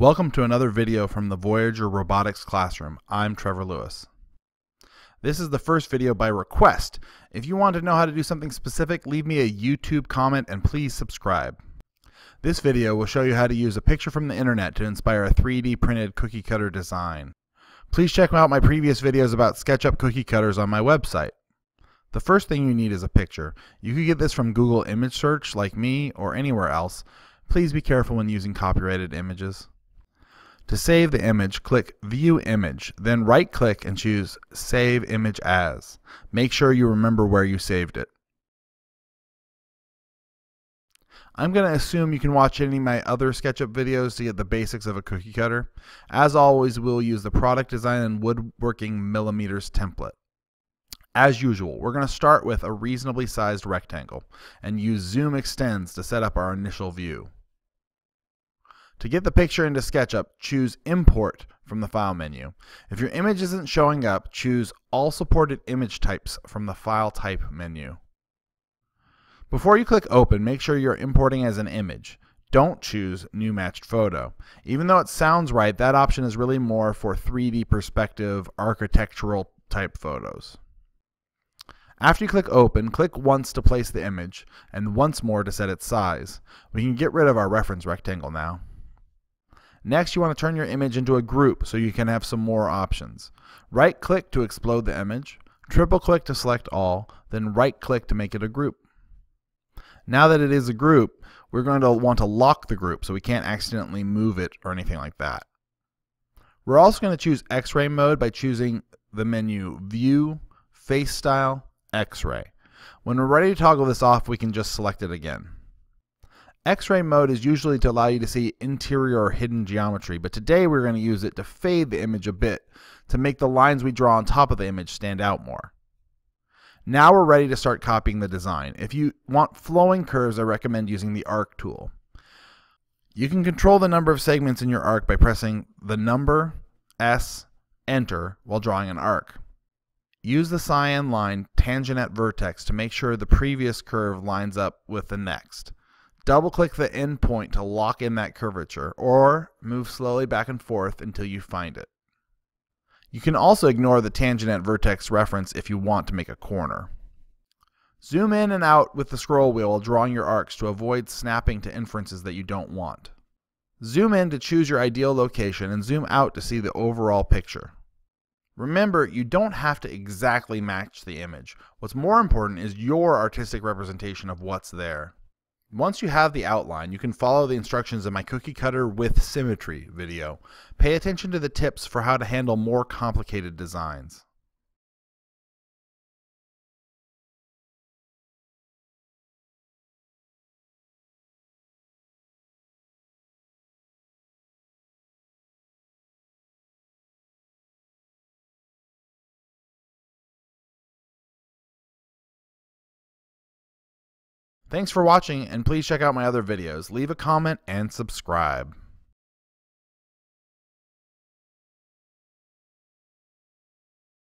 Welcome to another video from the Voyager Robotics Classroom. I'm Trevor Lewis. This is the first video by request. If you want to know how to do something specific, leave me a YouTube comment and please subscribe. This video will show you how to use a picture from the internet to inspire a 3D printed cookie cutter design. Please check out my previous videos about SketchUp cookie cutters on my website. The first thing you need is a picture. You could get this from Google Image Search like me or anywhere else. Please be careful when using copyrighted images. To save the image, click View Image, then right click and choose Save Image As. Make sure you remember where you saved it. I'm going to assume you can watch any of my other SketchUp videos to get the basics of a cookie cutter. As always, we'll use the product design and woodworking millimeters template. As usual, we're going to start with a reasonably sized rectangle and use Zoom Extends to set up our initial view. To get the picture into SketchUp, choose Import from the File menu. If your image isn't showing up, choose All Supported Image Types from the File Type menu. Before you click Open, make sure you're importing as an image. Don't choose New Matched Photo. Even though it sounds right, that option is really more for 3D perspective, architectural type photos. After you click Open, click once to place the image, and once more to set its size. We can get rid of our reference rectangle now. Next, you want to turn your image into a group so you can have some more options. Right click to explode the image, triple click to select all, then right click to make it a group. Now that it is a group, we're going to want to lock the group so we can't accidentally move it or anything like that. We're also going to choose X-ray mode by choosing the menu View, Face Style, X-ray. When we're ready to toggle this off, we can just select it again. X-ray mode is usually to allow you to see interior or hidden geometry, but today we're going to use it to fade the image a bit to make the lines we draw on top of the image stand out more. Now we're ready to start copying the design. If you want flowing curves, I recommend using the arc tool. You can control the number of segments in your arc by pressing the number, S, enter, while drawing an arc. Use the cyan line tangent at vertex to make sure the previous curve lines up with the next. Double click the endpoint to lock in that curvature, or move slowly back and forth until you find it. You can also ignore the tangent at vertex reference if you want to make a corner. Zoom in and out with the scroll wheel while drawing your arcs to avoid snapping to inferences that you don't want. Zoom in to choose your ideal location and zoom out to see the overall picture. Remember, you don't have to exactly match the image. What's more important is your artistic representation of what's there. Once you have the outline, you can follow the instructions in my cookie cutter with symmetry video. Pay attention to the tips for how to handle more complicated designs. Thanks for watching and please check out my other videos. Leave a comment and subscribe.